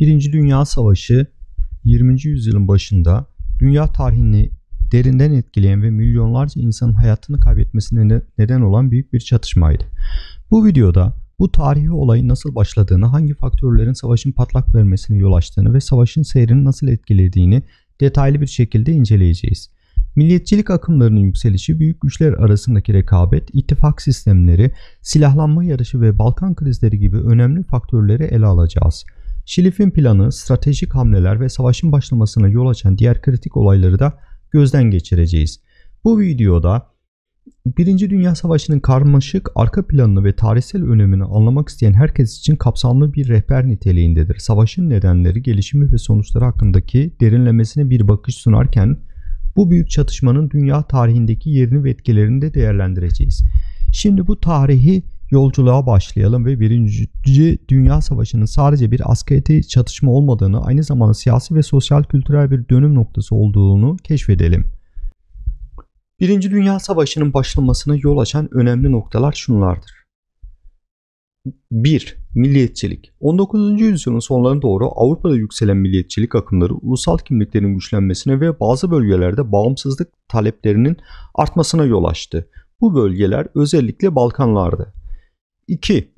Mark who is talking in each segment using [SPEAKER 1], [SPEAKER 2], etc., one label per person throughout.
[SPEAKER 1] Birinci Dünya Savaşı 20. yüzyılın başında dünya tarihini derinden etkileyen ve milyonlarca insanın hayatını kaybetmesine neden olan büyük bir çatışmaydı. Bu videoda bu tarihi olayın nasıl başladığını, hangi faktörlerin savaşın patlak vermesine yol açtığını ve savaşın seyrini nasıl etkilediğini detaylı bir şekilde inceleyeceğiz. Milliyetçilik akımlarının yükselişi, büyük güçler arasındaki rekabet, ittifak sistemleri, silahlanma yarışı ve Balkan krizleri gibi önemli faktörleri ele alacağız. Şilif'in planı, stratejik hamleler ve savaşın başlamasına yol açan diğer kritik olayları da gözden geçireceğiz. Bu videoda Birinci Dünya Savaşı'nın karmaşık arka planını ve tarihsel önemini anlamak isteyen herkes için kapsamlı bir rehber niteliğindedir. Savaşın nedenleri, gelişimi ve sonuçları hakkındaki derinlemesine bir bakış sunarken bu büyük çatışmanın dünya tarihindeki yerini ve etkilerini de değerlendireceğiz. Şimdi bu tarihi yolculuğa başlayalım ve Birinci Dünya Savaşı'nın sadece bir askeri çatışma olmadığını, aynı zamanda siyasi ve sosyal kültürel bir dönüm noktası olduğunu keşfedelim. Birinci Dünya Savaşı'nın başlamasına yol açan önemli noktalar şunlardır. 1. Milliyetçilik 19. yüzyılın sonlarına doğru Avrupa'da yükselen milliyetçilik akımları ulusal kimliklerin güçlenmesine ve bazı bölgelerde bağımsızlık taleplerinin artmasına yol açtı. Bu bölgeler özellikle Balkanlardı. 2.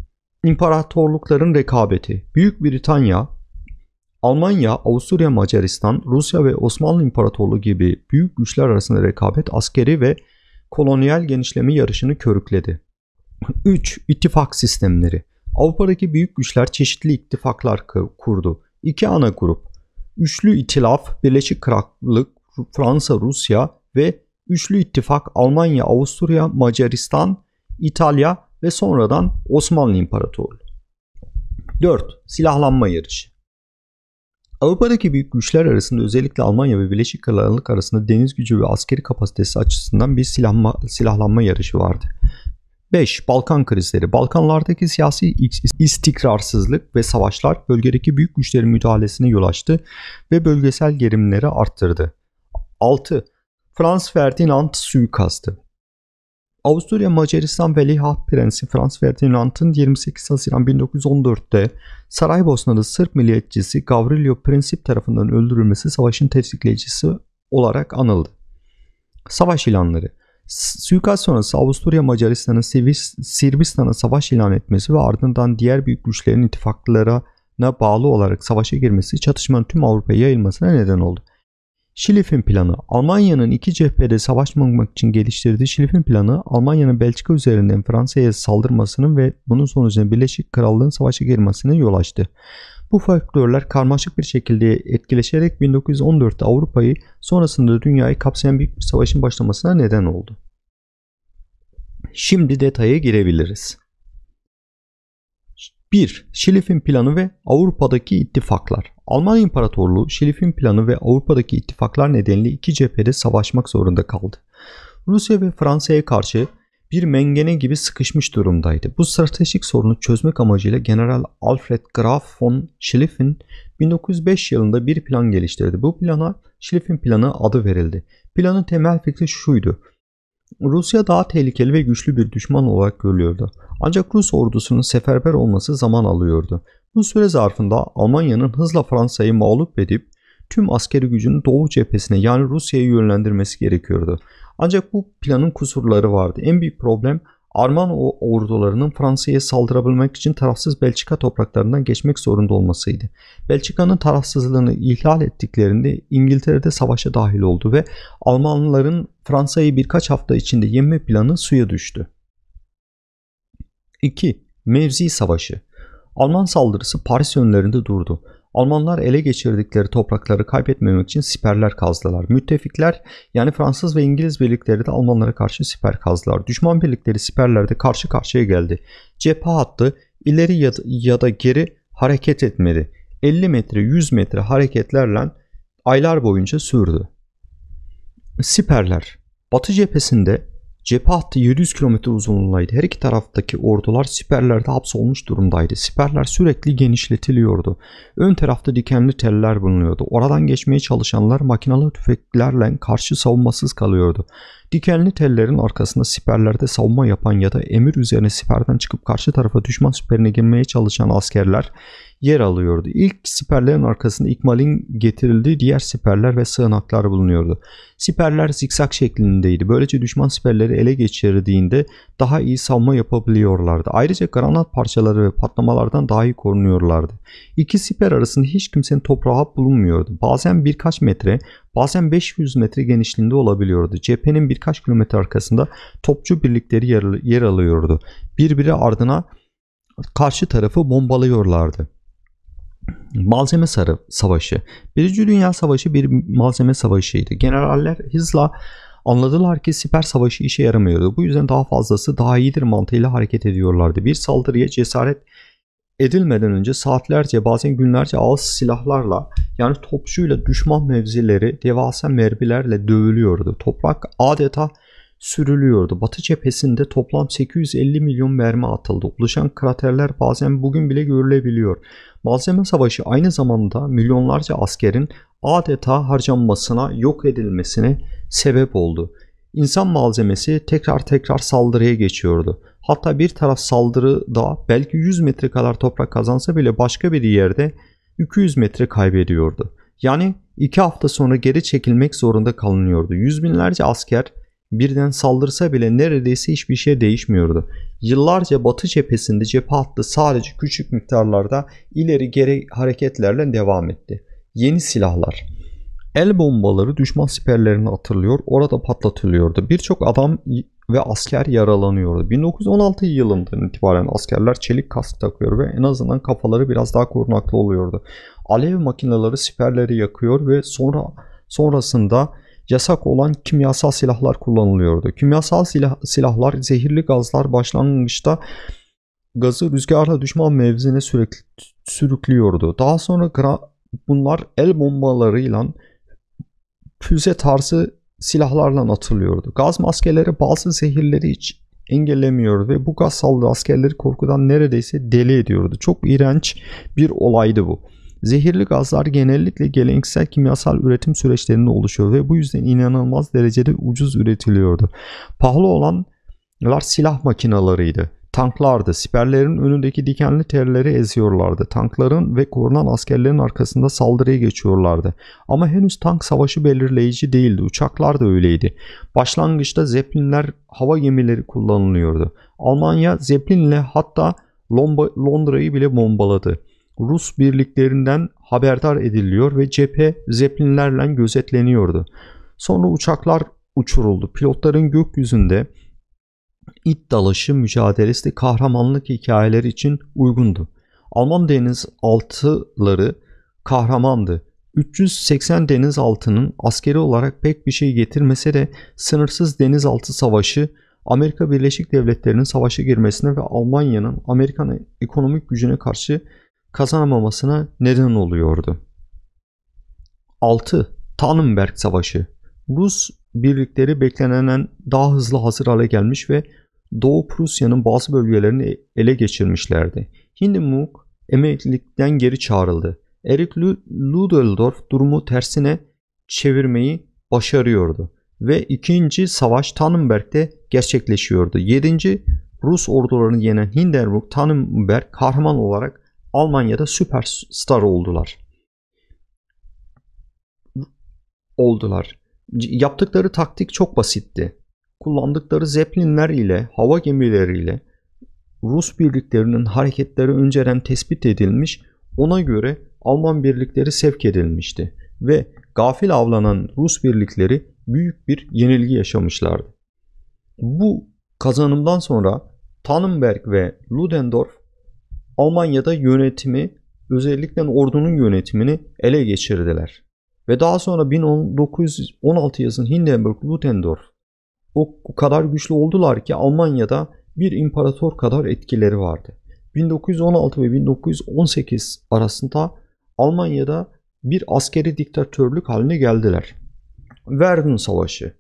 [SPEAKER 1] İmparatorlukların rekabeti Büyük Britanya, Almanya, Avusturya, Macaristan, Rusya ve Osmanlı İmparatorluğu gibi büyük güçler arasında rekabet askeri ve kolonyal genişleme yarışını körükledi. 3. İttifak sistemleri Avrupa'daki büyük güçler çeşitli ittifaklar kurdu. İki ana grup. Üçlü İtilaf, Birleşik Krallık, Fransa, Rusya ve Üçlü İttifak Almanya, Avusturya, Macaristan, İtalya ve sonradan Osmanlı İmparatorluğu. 4. Silahlanma yarışı Avrupa'daki büyük güçler arasında özellikle Almanya ve Birleşik Krallık arasında deniz gücü ve askeri kapasitesi açısından bir silahma, silahlanma yarışı vardı. 5. Balkan krizleri. Balkanlardaki siyasi istikrarsızlık ve savaşlar bölgedeki büyük güçlerin müdahalesine yol açtı ve bölgesel gerilimleri arttırdı. 6. Frans Ferdinand suikastı. Avusturya Macaristan Veliaht Prensi Frans Ferdinand'ın 28 Haziran 1914'te Saraybosna'da Sırp milliyetçisi Gavrilo Princip tarafından öldürülmesi savaşın tetikleyicisi olarak anıldı. Savaş ilanları Suikast sonrası Avusturya Macaristan'ın Sırbistan'a savaş ilan etmesi ve ardından diğer büyük güçlerin ittifaklarına bağlı olarak savaşa girmesi çatışmanın tüm Avrupa'ya yayılmasına neden oldu. Şilif'in planı Almanya'nın iki cephede savaşmamak için geliştirdiği Şilif'in planı Almanya'nın Belçika üzerinden Fransa'ya saldırmasının ve bunun sonucunda Birleşik Krallığın savaşa girmesine yol açtı. Bu faktörler karmaşık bir şekilde etkileşerek 1914'te Avrupa'yı sonrasında dünyayı kapsayan büyük bir savaşın başlamasına neden oldu. Şimdi detaya girebiliriz. 1. Şilif'in planı ve Avrupa'daki ittifaklar. Alman İmparatorluğu Şilif'in planı ve Avrupa'daki ittifaklar nedeniyle iki cephede savaşmak zorunda kaldı. Rusya ve Fransa'ya karşı bir mengene gibi sıkışmış durumdaydı. Bu stratejik sorunu çözmek amacıyla General Alfred Graf von Schlieffen 1905 yılında bir plan geliştirdi. Bu plana Schlieffen planı adı verildi. Planın temel fikri şuydu. Rusya daha tehlikeli ve güçlü bir düşman olarak görülüyordu. Ancak Rus ordusunun seferber olması zaman alıyordu. Bu süre zarfında Almanya'nın hızla Fransa'yı mağlup edip tüm askeri gücünü Doğu cephesine yani Rusya'ya yönlendirmesi gerekiyordu. Ancak bu planın kusurları vardı. En büyük problem Arman ordularının Fransa'ya saldırabilmek için tarafsız Belçika topraklarından geçmek zorunda olmasıydı. Belçika'nın tarafsızlığını ihlal ettiklerinde İngiltere'de savaşa dahil oldu ve Almanların Fransa'yı birkaç hafta içinde yenme planı suya düştü. 2. Mevzi Savaşı Alman saldırısı Paris yönlerinde durdu. Almanlar ele geçirdikleri toprakları kaybetmemek için siperler kazdılar. Müttefikler yani Fransız ve İngiliz birlikleri de Almanlara karşı siper kazdılar. Düşman birlikleri siperlerde karşı karşıya geldi. Cephe hattı ileri ya da, ya da geri hareket etmedi. 50 metre 100 metre hareketlerle aylar boyunca sürdü. Siperler Batı cephesinde Cephe hattı 700 km uzunluğundaydı. Her iki taraftaki ordular siperlerde hapsolmuş durumdaydı. Siperler sürekli genişletiliyordu. Ön tarafta dikenli teller bulunuyordu. Oradan geçmeye çalışanlar makinalı tüfeklerle karşı savunmasız kalıyordu. Dikenli tellerin arkasında siperlerde savunma yapan ya da emir üzerine siperden çıkıp karşı tarafa düşman siperine girmeye çalışan askerler yer alıyordu. İlk siperlerin arkasında ikmalin getirildiği diğer siperler ve sığınaklar bulunuyordu. Siperler zikzak şeklindeydi. Böylece düşman siperleri ele geçirdiğinde daha iyi savunma yapabiliyorlardı. Ayrıca granat parçaları ve patlamalardan daha iyi korunuyorlardı. İki siper arasında hiç kimsenin toprağı bulunmuyordu. Bazen birkaç metre, bazen 500 metre genişliğinde olabiliyordu. Cephenin birkaç kilometre arkasında topçu birlikleri yer, yer alıyordu. Birbiri ardına karşı tarafı bombalıyorlardı. Malzeme savaşı. Birinci Dünya Savaşı bir malzeme savaşıydı. Generaller hızla anladılar ki siper savaşı işe yaramıyordu. Bu yüzden daha fazlası daha iyidir mantığıyla hareket ediyorlardı. Bir saldırıya cesaret edilmeden önce saatlerce bazen günlerce ağız silahlarla yani topçuyla düşman mevzileri devasa mermilerle dövülüyordu. Toprak adeta sürülüyordu. Batı cephesinde toplam 850 milyon mermi atıldı. Oluşan kraterler bazen bugün bile görülebiliyor. Malzeme savaşı aynı zamanda milyonlarca askerin adeta harcanmasına, yok edilmesine sebep oldu. İnsan malzemesi tekrar tekrar saldırıya geçiyordu. Hatta bir taraf saldırıda belki 100 metre kadar toprak kazansa bile başka bir yerde 200 metre kaybediyordu. Yani iki hafta sonra geri çekilmek zorunda kalınıyordu. Yüz binlerce asker birden saldırsa bile neredeyse hiçbir şey değişmiyordu. Yıllarca batı cephesinde cephe hattı sadece küçük miktarlarda ileri geri hareketlerle devam etti. Yeni silahlar. El bombaları düşman siperlerine atılıyor, orada patlatılıyordu. Birçok adam ve asker yaralanıyordu. 1916 yılından itibaren askerler çelik kask takıyor ve en azından kafaları biraz daha korunaklı oluyordu. Alev makineleri siperleri yakıyor ve sonra sonrasında yasak olan kimyasal silahlar kullanılıyordu. Kimyasal silah, silahlar zehirli gazlar başlangıçta gazı rüzgarla düşman mevzine sürekli sürüklüyordu. Daha sonra bunlar el bombalarıyla füze tarzı silahlarla atılıyordu. Gaz maskeleri bazı zehirleri hiç engellemiyordu ve bu gaz saldı askerleri korkudan neredeyse deli ediyordu. Çok iğrenç bir olaydı bu. Zehirli gazlar genellikle geleneksel kimyasal üretim süreçlerinde oluşuyor ve bu yüzden inanılmaz derecede ucuz üretiliyordu. Pahalı olanlar silah makinalarıydı. Tanklardı. Siperlerin önündeki dikenli terleri eziyorlardı. Tankların ve korunan askerlerin arkasında saldırıya geçiyorlardı. Ama henüz tank savaşı belirleyici değildi. Uçaklar da öyleydi. Başlangıçta Zeppelinler hava gemileri kullanılıyordu. Almanya Zeppelin'le hatta Londra'yı bile bombaladı. Rus birliklerinden haberdar ediliyor ve cephe Zeppelinlerle gözetleniyordu. Sonra uçaklar uçuruldu. Pilotların gökyüzünde it dalaşı mücadelesi kahramanlık hikayeleri için uygundu. Alman denizaltıları kahramandı. 380 denizaltının askeri olarak pek bir şey getirmese de sınırsız denizaltı savaşı Amerika Birleşik Devletleri'nin savaşa girmesine ve Almanya'nın Amerikan ekonomik gücüne karşı kazanamamasına neden oluyordu. 6. Tannenberg Savaşı Rus birlikleri beklenenden daha hızlı hazır hale gelmiş ve Doğu Prusya'nın bazı bölgelerini ele geçirmişlerdi. Hindenburg emeklilikten geri çağrıldı. Erik Ludendorff durumu tersine çevirmeyi başarıyordu ve ikinci savaş Tannenberg'de gerçekleşiyordu. 7. Rus ordularını yenen Hindenburg Tannenberg kahraman olarak Almanya'da süperstar oldular. Oldular. Yaptıkları taktik çok basitti. Kullandıkları zeplinler ile hava gemileriyle Rus birliklerinin hareketleri önceden tespit edilmiş, ona göre Alman birlikleri sevk edilmişti ve gafil avlanan Rus birlikleri büyük bir yenilgi yaşamışlardı. Bu kazanımdan sonra Tannenberg ve Ludendorff Almanya'da yönetimi özellikle ordunun yönetimini ele geçirdiler. Ve daha sonra 1916 yazın Hindenburg, Ludendorff o kadar güçlü oldular ki Almanya'da bir imparator kadar etkileri vardı. 1916 ve 1918 arasında Almanya'da bir askeri diktatörlük haline geldiler. Verdun Savaşı.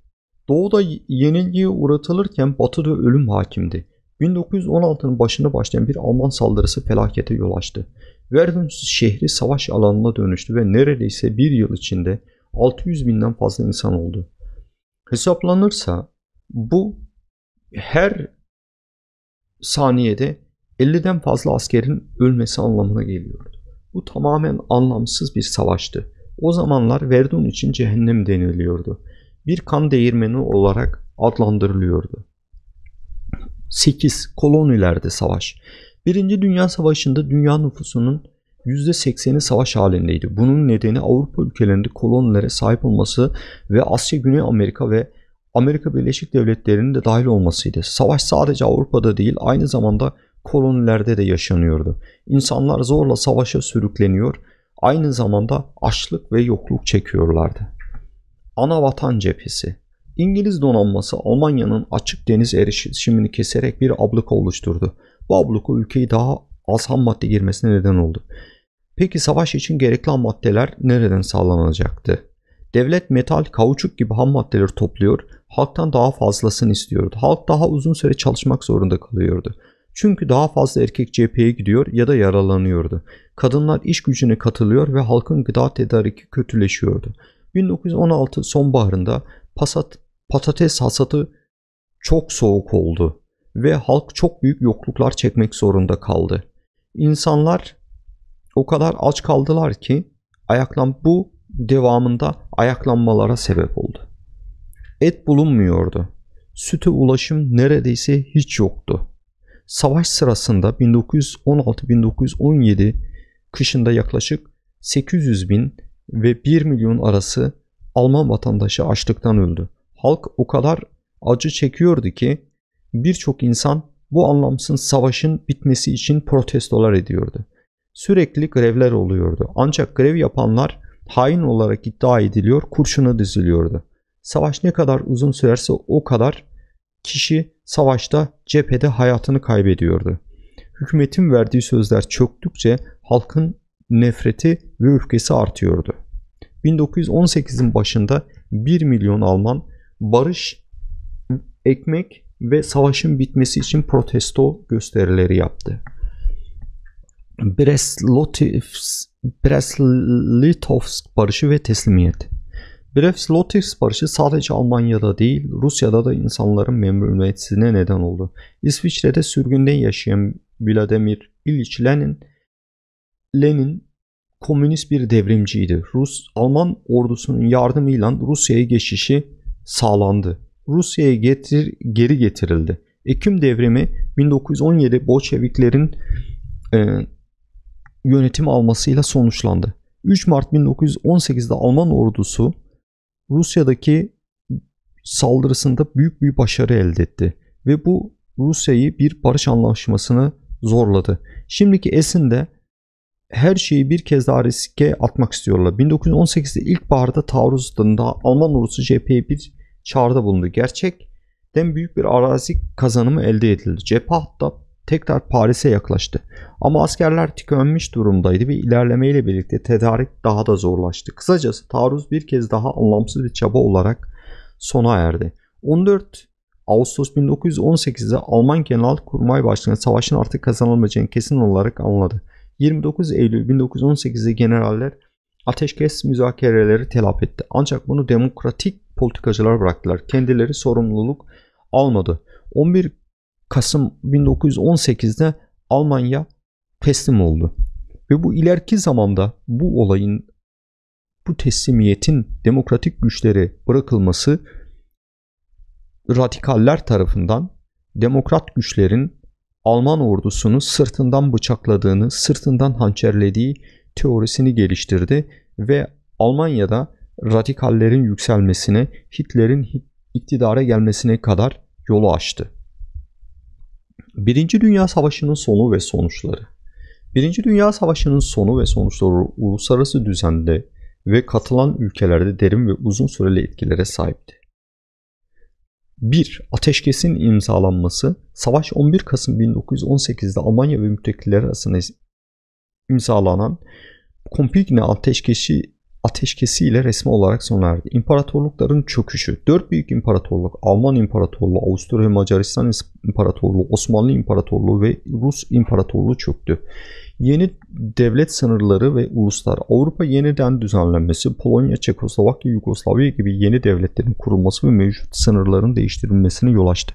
[SPEAKER 1] Doğuda yenilgiye uğratılırken batıda ölüm hakimdi. 1916'nın başında başlayan bir Alman saldırısı felakete yol açtı. Verdun şehri savaş alanına dönüştü ve neredeyse bir yıl içinde 600 binden fazla insan oldu. Hesaplanırsa bu her saniyede 50'den fazla askerin ölmesi anlamına geliyordu. Bu tamamen anlamsız bir savaştı. O zamanlar Verdun için cehennem deniliyordu. Bir kan değirmeni olarak adlandırılıyordu. 8. Kolonilerde savaş. Birinci Dünya Savaşı'nda dünya nüfusunun %80'i savaş halindeydi. Bunun nedeni Avrupa ülkelerinde kolonilere sahip olması ve Asya, Güney Amerika ve Amerika Birleşik Devletleri'nin de dahil olmasıydı. Savaş sadece Avrupa'da değil aynı zamanda kolonilerde de yaşanıyordu. İnsanlar zorla savaşa sürükleniyor, aynı zamanda açlık ve yokluk çekiyorlardı. Ana vatan cephesi İngiliz donanması Almanya'nın açık deniz erişimini keserek bir abluka oluşturdu. Bu abluka ülkeyi daha az ham madde girmesine neden oldu. Peki savaş için gerekli ham maddeler nereden sağlanacaktı? Devlet metal, kauçuk gibi ham maddeleri topluyor, halktan daha fazlasını istiyordu. Halk daha uzun süre çalışmak zorunda kalıyordu. Çünkü daha fazla erkek cepheye gidiyor ya da yaralanıyordu. Kadınlar iş gücüne katılıyor ve halkın gıda tedariki kötüleşiyordu. 1916 sonbaharında pasat, patates hasadı çok soğuk oldu ve halk çok büyük yokluklar çekmek zorunda kaldı. İnsanlar o kadar aç kaldılar ki ayaklan bu devamında ayaklanmalara sebep oldu. Et bulunmuyordu. Süte ulaşım neredeyse hiç yoktu. Savaş sırasında 1916-1917 kışında yaklaşık 800 bin ve 1 milyon arası Alman vatandaşı açlıktan öldü. Halk o kadar acı çekiyordu ki birçok insan bu anlamsız savaşın bitmesi için protestolar ediyordu. Sürekli grevler oluyordu. Ancak grev yapanlar hain olarak iddia ediliyor, kurşuna diziliyordu. Savaş ne kadar uzun sürerse o kadar kişi savaşta cephede hayatını kaybediyordu. Hükümetin verdiği sözler çöktükçe halkın nefreti ve öfkesi artıyordu. 1918'in başında 1 milyon Alman barış, ekmek ve savaşın bitmesi için protesto gösterileri yaptı. Brest-Litovsk barışı ve teslimiyet. Brest-Litovsk barışı sadece Almanya'da değil Rusya'da da insanların memnuniyetsizliğine neden oldu. İsviçre'de sürgünde yaşayan Vladimir İliç Lenin, Lenin komünist bir devrimciydi. Rus Alman ordusunun yardımıyla Rusya'ya geçişi sağlandı. Rusya'ya getir, geri getirildi. Ekim devrimi 1917 Bolşeviklerin e, yönetim almasıyla sonuçlandı. 3 Mart 1918'de Alman ordusu Rusya'daki saldırısında büyük bir başarı elde etti ve bu Rusya'yı bir barış anlaşmasını zorladı. Şimdiki Esin'de her şeyi bir kez daha riske atmak istiyorlar. 1918'de ilk baharda taarruzunda Alman ordusu cepheye bir çağrıda bulundu. Gerçekten büyük bir arazi kazanımı elde edildi. Cephe hatta tekrar Paris'e yaklaştı. Ama askerler tükenmiş durumdaydı ve ilerlemeyle birlikte tedarik daha da zorlaştı. Kısacası taarruz bir kez daha anlamsız bir çaba olarak sona erdi. 14 Ağustos 1918'de Alman Genelkurmay Başkanı savaşın artık kazanılmayacağını kesin olarak anladı. 29 Eylül 1918'de generaller ateşkes müzakereleri telap etti. Ancak bunu demokratik politikacılar bıraktılar. Kendileri sorumluluk almadı. 11 Kasım 1918'de Almanya teslim oldu. Ve bu ileriki zamanda bu olayın bu teslimiyetin demokratik güçleri bırakılması radikaller tarafından demokrat güçlerin Alman ordusunu sırtından bıçakladığını, sırtından hançerlediği teorisini geliştirdi ve Almanya'da radikallerin yükselmesine, Hitler'in iktidara gelmesine kadar yolu açtı. Birinci Dünya Savaşı'nın sonu ve sonuçları Birinci Dünya Savaşı'nın sonu ve sonuçları uluslararası düzende ve katılan ülkelerde derin ve uzun süreli etkilere sahipti. 1. Ateşkesin imzalanması Savaş 11 Kasım 1918'de Almanya ve müttefikler arasında imzalanan Kompigne Ateşkesi ateşkesiyle resmi olarak sona erdi. İmparatorlukların çöküşü. Dört büyük imparatorluk, Alman İmparatorluğu, Avusturya Macaristan İmparatorluğu, Osmanlı İmparatorluğu ve Rus İmparatorluğu çöktü. Yeni devlet sınırları ve uluslar Avrupa yeniden düzenlenmesi, Polonya, Çekoslovakya, Yugoslavya gibi yeni devletlerin kurulması ve mevcut sınırların değiştirilmesine yol açtı.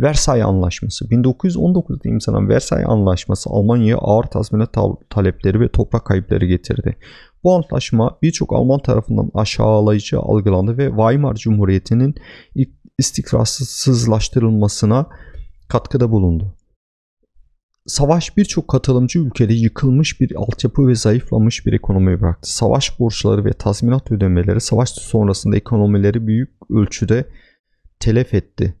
[SPEAKER 1] Versay Anlaşması 1919'da imzalanan Versay Anlaşması Almanya'ya ağır tazminat talepleri ve toprak kayıpları getirdi. Bu antlaşma birçok Alman tarafından aşağılayıcı algılandı ve Weimar Cumhuriyeti'nin istikrarsızlaştırılmasına katkıda bulundu. Savaş birçok katılımcı ülkede yıkılmış bir altyapı ve zayıflamış bir ekonomi bıraktı. Savaş borçları ve tazminat ödemeleri savaş sonrasında ekonomileri büyük ölçüde telef etti.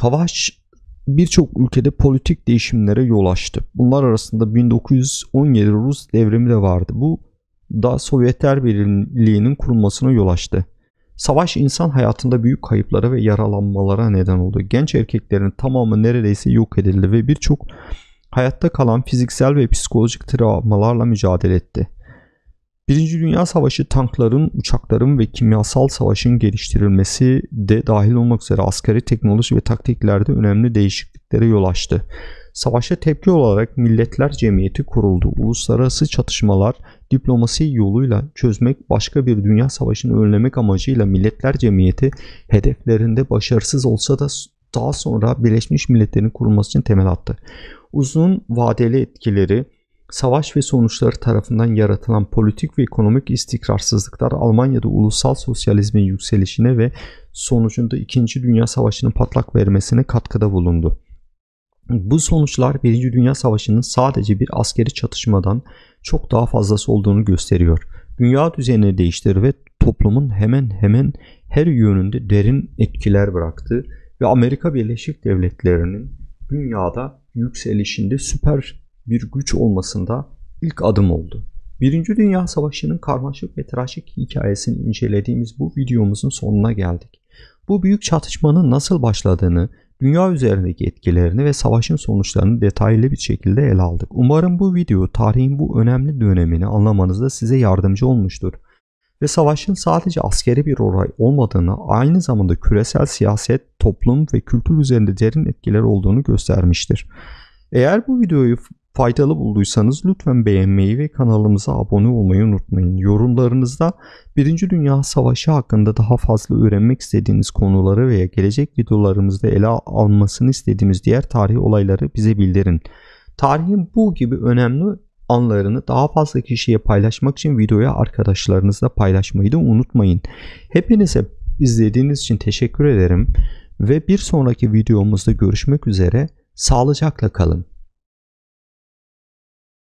[SPEAKER 1] Savaş birçok ülkede politik değişimlere yol açtı. Bunlar arasında 1917 Rus devrimi de vardı. Bu da Sovyetler Birliği'nin kurulmasına yol açtı. Savaş insan hayatında büyük kayıplara ve yaralanmalara neden oldu. Genç erkeklerin tamamı neredeyse yok edildi ve birçok hayatta kalan fiziksel ve psikolojik travmalarla mücadele etti. Birinci Dünya Savaşı tankların, uçakların ve kimyasal savaşın geliştirilmesi de dahil olmak üzere askeri teknoloji ve taktiklerde önemli değişikliklere yol açtı. Savaşa tepki olarak Milletler Cemiyeti kuruldu. Uluslararası çatışmalar diplomasi yoluyla çözmek, başka bir dünya savaşını önlemek amacıyla Milletler Cemiyeti hedeflerinde başarısız olsa da daha sonra Birleşmiş Milletler'in kurulması için temel attı. Uzun vadeli etkileri savaş ve sonuçları tarafından yaratılan politik ve ekonomik istikrarsızlıklar Almanya'da ulusal sosyalizmin yükselişine ve sonucunda 2. Dünya Savaşı'nın patlak vermesine katkıda bulundu. Bu sonuçlar Birinci Dünya Savaşı'nın sadece bir askeri çatışmadan çok daha fazlası olduğunu gösteriyor. Dünya düzenini değiştirir ve toplumun hemen hemen her yönünde derin etkiler bıraktı ve Amerika Birleşik Devletleri'nin dünyada yükselişinde süper bir güç olmasında ilk adım oldu. Birinci Dünya Savaşı'nın karmaşık ve trajik hikayesini incelediğimiz bu videomuzun sonuna geldik. Bu büyük çatışmanın nasıl başladığını dünya üzerindeki etkilerini ve savaşın sonuçlarını detaylı bir şekilde ele aldık. Umarım bu video tarihin bu önemli dönemini anlamanızda size yardımcı olmuştur. Ve savaşın sadece askeri bir olay olmadığını, aynı zamanda küresel siyaset, toplum ve kültür üzerinde derin etkiler olduğunu göstermiştir. Eğer bu videoyu faydalı bulduysanız lütfen beğenmeyi ve kanalımıza abone olmayı unutmayın. Yorumlarınızda 1. Dünya Savaşı hakkında daha fazla öğrenmek istediğiniz konuları veya gelecek videolarımızda ele almasını istediğimiz diğer tarih olayları bize bildirin. Tarihin bu gibi önemli anlarını daha fazla kişiye paylaşmak için videoya arkadaşlarınızla paylaşmayı da unutmayın. Hepinize izlediğiniz için teşekkür ederim ve bir sonraki videomuzda görüşmek üzere. Sağlıcakla kalın.